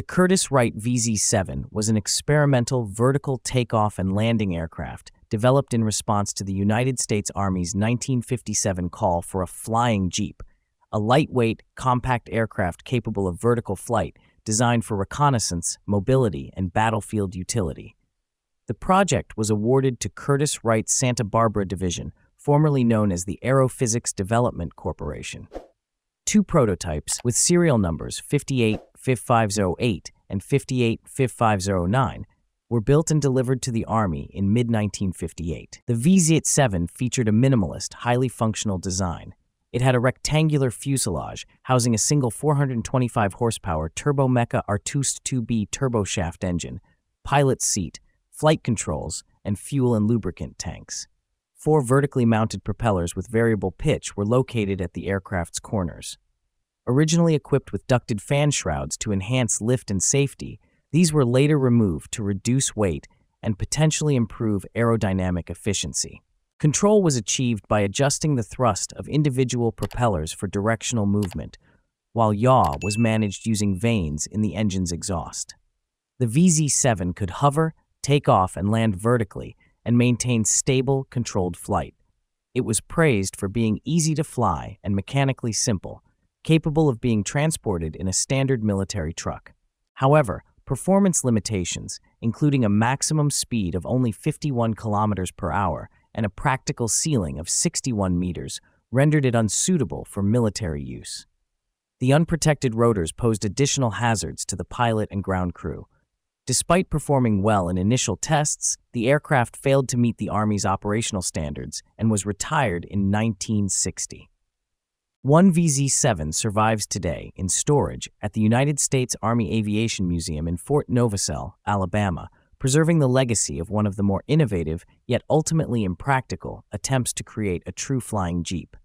The Curtiss Wright VZ-7 was an experimental vertical takeoff and landing aircraft developed in response to the United States Army's 1957 call for a flying jeep, a lightweight, compact aircraft capable of vertical flight designed for reconnaissance, mobility, and battlefield utility. The project was awarded to Curtiss Wright's Santa Barbara Division, formerly known as the Aerophysics Development Corporation. Two prototypes with serial numbers 585508 and 585509 were built and delivered to the Army in mid 1958. The VZ 7 featured a minimalist, highly functional design. It had a rectangular fuselage housing a single 425 horsepower Turbomeca Artouste 2B turboshaft engine, pilot seat, flight controls, and fuel and lubricant tanks. Four vertically mounted propellers with variable pitch were located at the aircraft's corners. Originally equipped with ducted fan shrouds to enhance lift and safety, these were later removed to reduce weight and potentially improve aerodynamic efficiency. Control was achieved by adjusting the thrust of individual propellers for directional movement, while yaw was managed using vanes in the engine's exhaust. The VZ-7 could hover, take off, and land vertically and maintain stable, controlled flight. It was praised for being easy to fly and mechanically simple, capable of being transported in a standard military truck. However, performance limitations, including a maximum speed of only 51 kilometers per hour, and a practical ceiling of 61 meters rendered it unsuitable for military use. The unprotected rotors posed additional hazards to the pilot and ground crew. Despite performing well in initial tests, the aircraft failed to meet the Army's operational standards and was retired in 1960. One VZ-7 survives today in storage at the United States Army Aviation Museum in Fort Novosel, Alabama, preserving the legacy of one of the more innovative, yet ultimately impractical, attempts to create a true flying Jeep.